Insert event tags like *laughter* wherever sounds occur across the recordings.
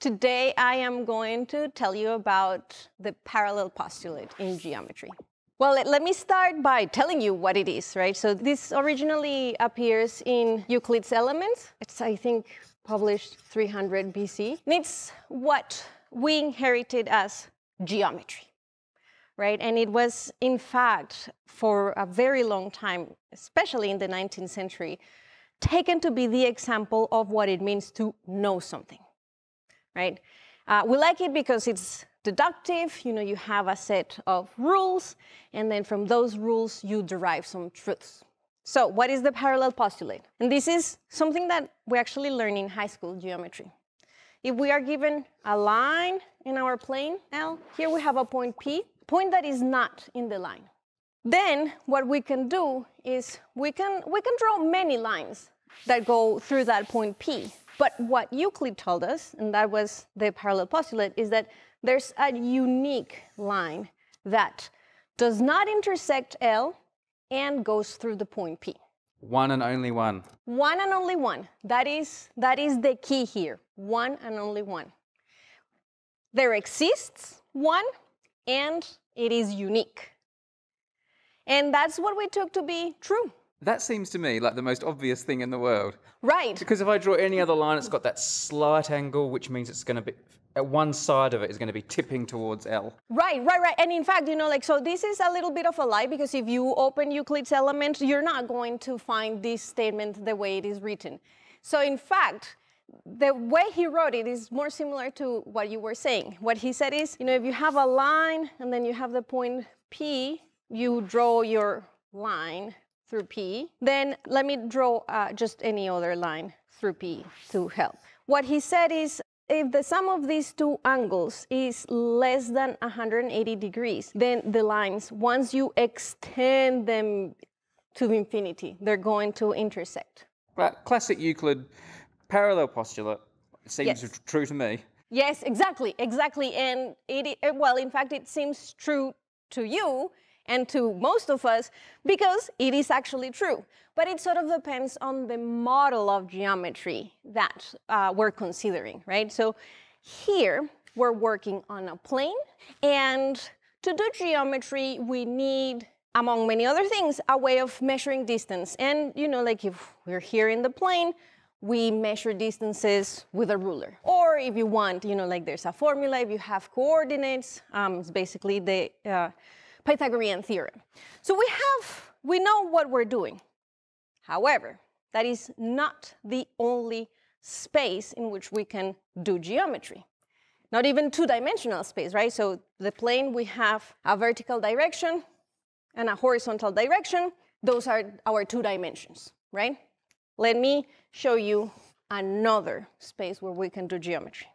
Today I am going to tell you about the parallel postulate in geometry. Well, let, me start by telling you what it is, right? So this originally appears in Euclid's Elements. It's, I think, published 300 BC. And it's what we inherited as geometry, right? And it was, in fact, for a very long time, especially in the 19th century, taken to be the example of what it means to know something, right? Uh, we like it because it's deductive, you know, you have a set of rules, and then from those rules you derive some truths. So what is the parallel postulate? And this is something that we actually learn in high school geometry. If we are given a line in our plane L, here we have a point P, point that is not in the line. Then what we can do is we can, we can draw many lines that go through that point P. But what Euclid told us, and that was the parallel postulate, is that there's a unique line that does not intersect L and goes through the point P. One and only one. One and only one. That is, that is the key here. One and only one. There exists one and it is unique. And that's what we took to be true. That seems to me like the most obvious thing in the world. Right. Because if I draw any other line, it's got that slight angle, which means it's going to be at one side of it is going to be tipping towards L. Right, right, right. And in fact, you know, like, so this is a little bit of a lie because if you open Euclid's Elements, you're not going to find this statement the way it is written. So in fact, the way he wrote it is more similar to what you were saying. What he said is, you know, if you have a line and then you have the point P, you draw your line through P. Then let me draw uh, just any other line through P to help. What he said is if the sum of these two angles is less than 180 degrees, then the lines, once you extend them to infinity, they're going to intersect. Right, classic Euclid parallel postulate seems yes. true to me. Yes, exactly, exactly. And it, well, in fact, it seems true to you and to most of us because it is actually true. But it sort of depends on the model of geometry that uh, we're considering, right? So here we're working on a plane and to do geometry we need among many other things a way of measuring distance and you know like if we're here in the plane we measure distances with a ruler. Or if you want, you know, like there's a formula, if you have coordinates, um, it's basically the uh, Pythagorean theorem. So we have, we know what we're doing. However, that is not the only space in which we can do geometry. Not even two-dimensional space, right? So the plane, we have a vertical direction and a horizontal direction. Those are our two dimensions, right? Let me show you another space where we can do geometry.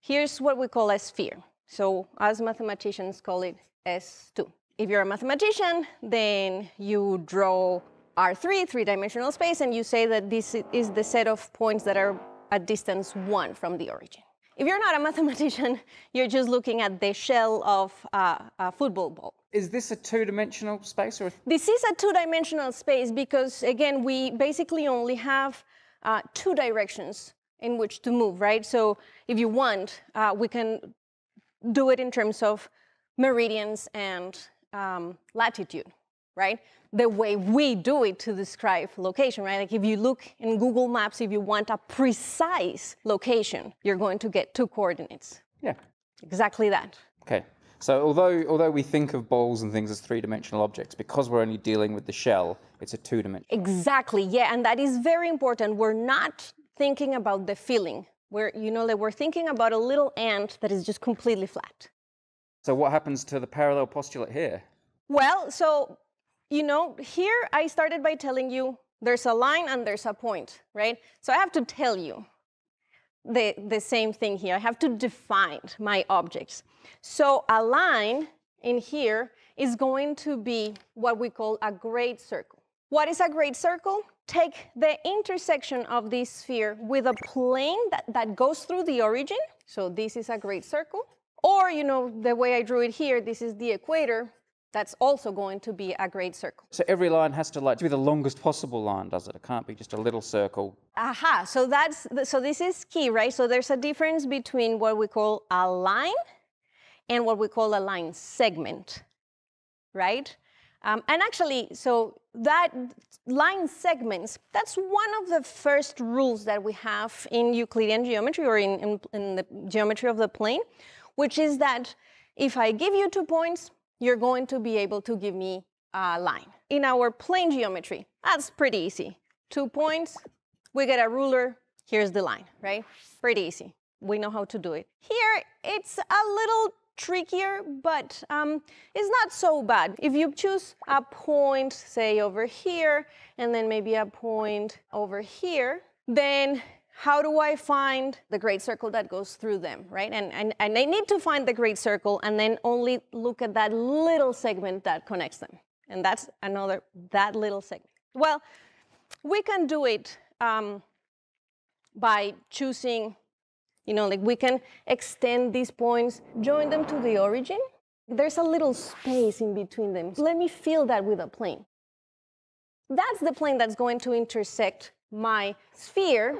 Here's what we call a sphere. So as mathematicians call it S2. If you're a mathematician, then you draw R3, three-dimensional space, and you say that this is the set of points that are at distance one from the origin. If you're not a *laughs* mathematician, you're just looking at the shell of uh, a football ball. Is this a two-dimensional space? or? This is a two-dimensional space because, again, we basically only have uh, two directions in which to move, right? So if you want, uh, we can do it in terms of meridians and um, latitude, right? The way we do it to describe location, right? Like if you look in Google Maps, if you want a precise location, you're going to get two coordinates. Yeah. Exactly that. Okay. So although although we think of balls and things as three-dimensional objects, because we're only dealing with the shell, it's a two-dimensional. Exactly. Yeah, and that is very important. We're not thinking about the feeling where you know that we're thinking about a little ant that is just completely flat. So what happens to the parallel postulate here? Well, so you know, here I started by telling you there's a line and there's a point, right? So I have to tell you the, the same thing here. I have to define my objects. So a line in here is going to be what we call a great circle. What is a great circle? Take the intersection of this sphere with a plane that, that goes through the origin. So this is a great circle. Or, you know, the way I drew it here, this is the equator. that's also going to be a great circle. So every line has to like to be the longest possible line, does it? It can't be just a little circle. Aha, so that's so this is key, right? So there's a difference between what we call a line and what we call a line segment, right? Um, and actually, so that line segments, that's one of the first rules that we have in Euclidean geometry or in, in, in the geometry of the plane, which is that if I give you two points, you're going to be able to give me a line. In our plane geometry, that's pretty easy. Two points, we get a ruler, here's the line, right? Pretty easy. We know how to do it. Here, it's a little trickier, but um, it's not so bad. If you choose a point, say over here, and then maybe a point over here, then how do I find the great circle that goes through them, right? And, and, and I need to find the great circle and then only look at that little segment that connects them. And that's another, that little segment. Well, we can do it um, by choosing, you know, like we can extend these points, join them to the origin. There's a little space in between them. Let me fill that with a plane. That's the plane that's going to intersect my sphere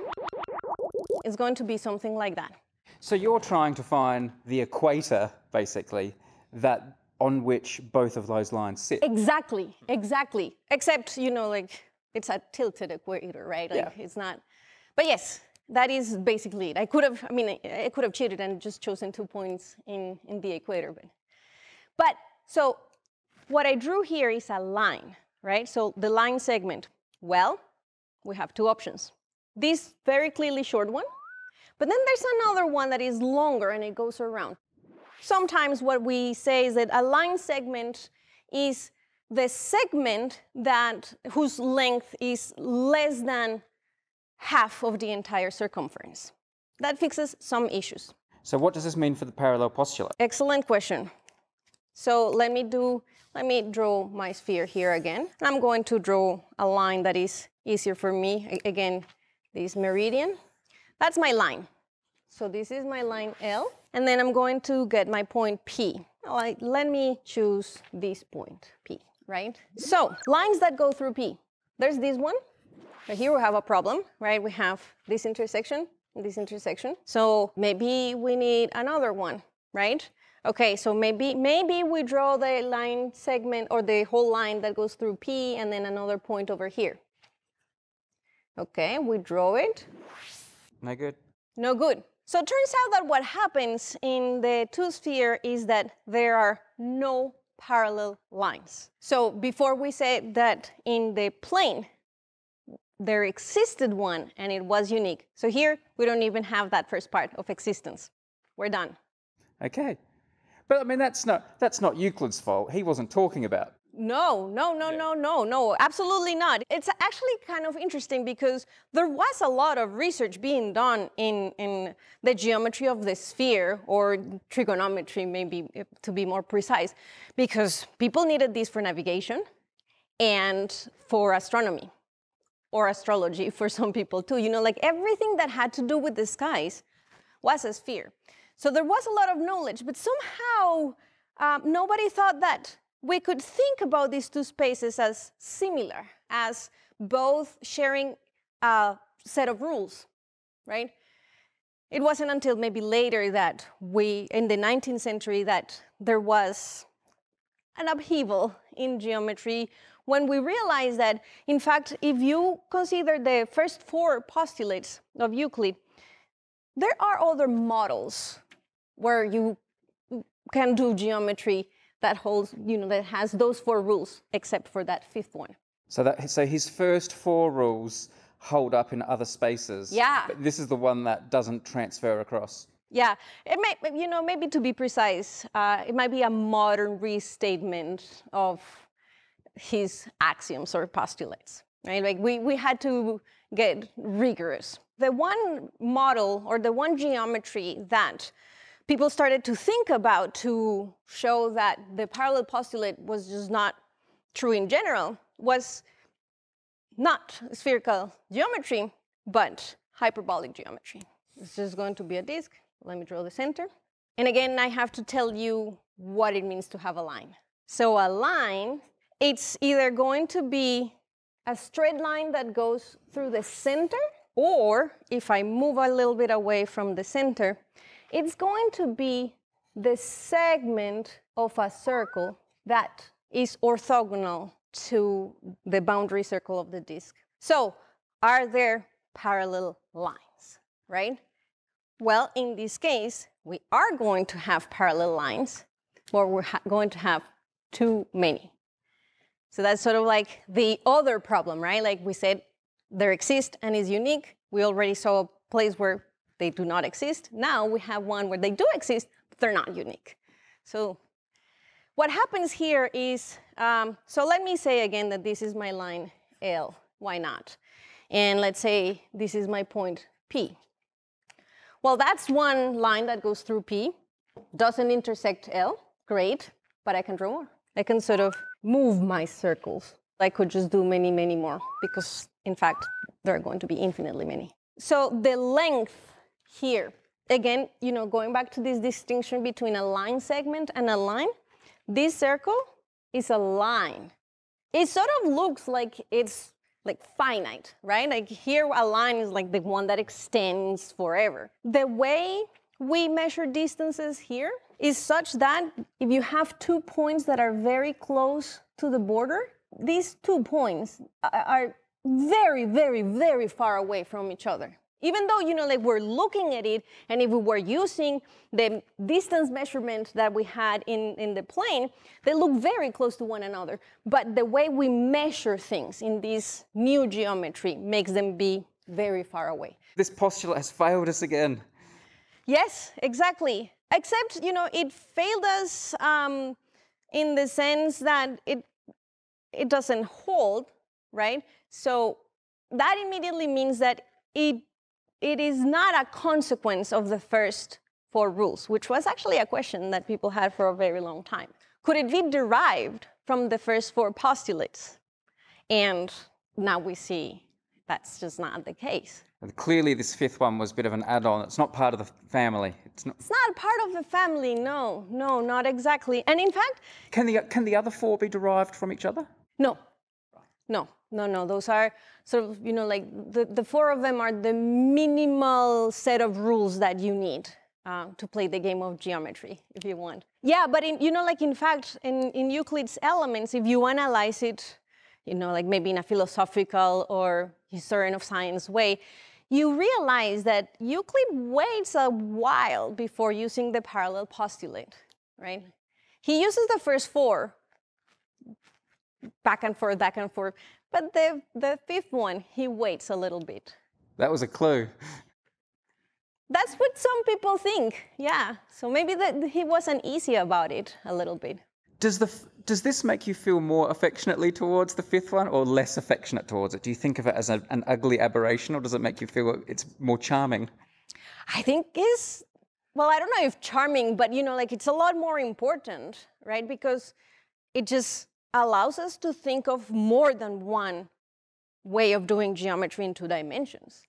It's going to be something like that. So you're trying to find the equator, basically, that on which both of those lines sit. Exactly, exactly. Except, you know, like it's a tilted equator, right? Like Yeah. it's not. But yes, that is basically it. I could have, I mean, I could have cheated and just chosen two points in, in the equator, but. But so what I drew here is a line, right? So the line segment. Well, we have two options. This very clearly short one, but then there's another one that is longer and it goes around. Sometimes what we say is that a line segment is the segment that whose length is less than half of the entire circumference. That fixes some issues. So what does this mean for the parallel postulate? Excellent question. So let me do, let me draw my sphere here again. I'm going to draw a line that is easier for me. Again, this meridian. That's my line. So this is my line L, and then I'm going to get my point P. Like, let me choose this point, P, right? So lines that go through P. There's this one. But here we have a problem, right? We have this intersection, this intersection. So maybe we need another one, right? Okay, so maybe maybe we draw the line segment or the whole line that goes through P and then another point over here. Okay, we draw it. No good? No good. So it turns out that what happens in the two sphere is that there are no parallel lines. So before we said that in the plane there existed one and it was unique. So here we don't even have that first part of existence. We're done. Okay. But I mean that's not that's not Euclid's fault. He wasn't talking about. No, no, no, no, no, no, absolutely not. It's actually kind of interesting because there was a lot of research being done in, in the geometry of the sphere or trigonometry, maybe eh, to be more precise, because people needed this for navigation and for astronomy or astrology *laughs* for some people too. You know, like everything that had to do with the skies was a sphere. So there was a lot of knowledge, but somehow um, nobody thought that we could think about these two spaces as similar, as both sharing a set of rules, right? It wasn't until maybe later that we, in the 19th century, that there was an upheaval in geometry when we realize that, in fact, if you consider the first four postulates of Euclid, there are other models where you can do geometry that holds, you know, that has those four rules, except for that fifth one. So that so his first four rules hold up in other spaces. Yeah. But this is the one that doesn't transfer across. Yeah, it may, you know, maybe to be precise, uh, it might be a modern restatement of his axioms or postulates, right? Like we, we had to get rigorous. The one model or the one geometry that people started to think about to show that the parallel postulate was just not true in general was not spherical geometry, but hyperbolic geometry. This is going to be a disk. Let me draw the center. And again, I have to tell you what it means to have a line. So a line, it's either going to be a straight line that goes through the center, or if I move a little bit away from the center, it's going to be the segment of a circle that is orthogonal to the boundary circle of the disk. So are there parallel lines, right? Well, in this case, we are going to have parallel lines, or we're going to have too many. So that's sort of like the other problem, right? Like we said, there exist and is unique. We already saw a place where they do not exist. Now we have one where they do exist, but they're not unique. So what happens here is, um, so let me say again that this is my line L. Why not? And let's say this is my point P. Well, that's one line that goes through P, doesn't intersect L, great, but I can draw more. I can sort of move my circles. I could just do many, many more because, in fact, there are going to be infinitely many. So the length here, again, you know, going back to this distinction between a line segment and a line, this circle is a line. It sort of looks like it's like finite, right? Like here a line is like the one that extends forever. The way we measure distances here is such that if you have two points that are very close to the border, these two points are very, very, very far away from each other. Even though, you know, like we're looking at it, and if we were using the distance measurement that we had in, in the plane, they look very close to one another. But the way we measure things in this new geometry makes them be very far away. This postulate has failed us again. Yes, exactly. Except, you know, it failed us um, in the sense that it, it doesn't hold, right? So that immediately means that it it is not a consequence of the first four rules, which was actually a question that people had for a very long time. Could it be derived from the first four postulates? And now we see that's just not the case. And clearly, this fifth one was a bit of an add-on. It's not part of the family. It's not. It's not part of the family. No, no, not exactly. And in fact, can the can the other four be derived from each other? No, no, no, no. Those are sort of, you know, like the, the four of them are the minimal set of rules that you need uh, to play the game of geometry, if you want. Yeah, but in, you know, like in fact, in, in Euclid's elements, if you analyze it, you know, like maybe in a philosophical or historian of science way, you realize that Euclid waits a while before using the parallel postulate, right? He uses the first four back and forth, back and forth. But the, the fifth one, he waits a little bit. That was a clue. That's what some people think, yeah. So maybe that he wasn't easy about it a little bit. Does, the, does this make you feel more affectionately towards the fifth one or less affectionate towards it? Do you think of it as a, an ugly aberration or does it make you feel it's more charming? I think it's, well, I don't know if charming, but you know, like it's a lot more important, right? Because it just allows us to think of more than one way of doing geometry in two dimensions.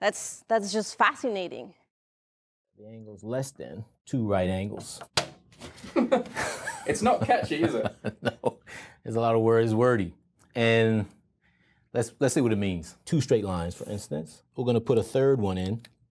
That's, that's just fascinating. The angle's less than two right angles. *laughs* it's not catchy, is it? *laughs* no, there's a lot of words, wordy. And let's, let's see what it means. Two straight lines, for instance. We're going to put a third one in